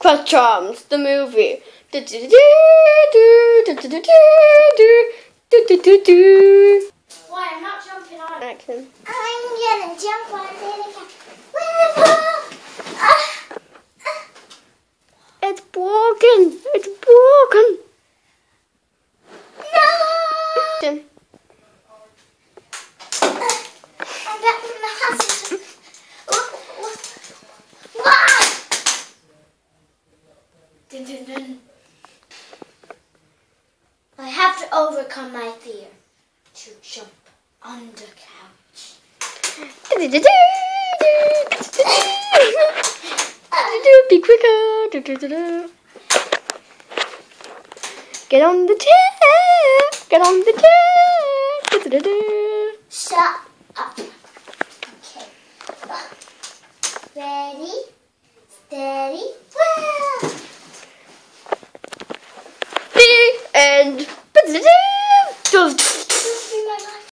Crutch arms, the movie. Why, I'm not jumping on. Action. I'm gonna jump on it again. Ah, It's broken. It's broken. no! Dun, dun, dun. I have to overcome my fear to jump on the couch. Be quicker. Get on the chair. Get on the chair. Shut up. Okay. Ready, steady,